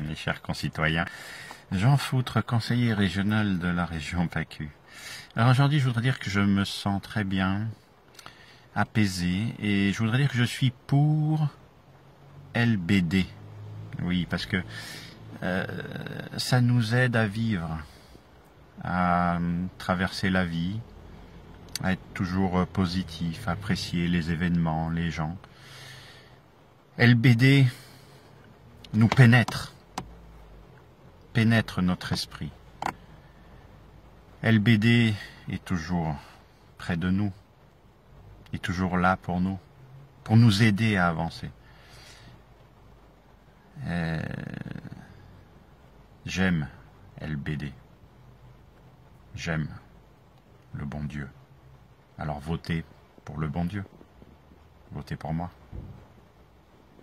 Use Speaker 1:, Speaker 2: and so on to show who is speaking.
Speaker 1: mes chers concitoyens. Jean Foutre, conseiller régional de la région PACU. Alors aujourd'hui, je voudrais dire que je me sens très bien, apaisé, et je voudrais dire que je suis pour LBD. Oui, parce que euh, ça nous aide à vivre, à traverser la vie, à être toujours positif, apprécier les événements, les gens. LBD nous pénètre, pénètre notre esprit. LBD est toujours près de nous, est toujours là pour nous, pour nous aider à avancer. Euh, J'aime LBD. J'aime le bon Dieu. Alors votez pour le bon Dieu. Votez pour moi.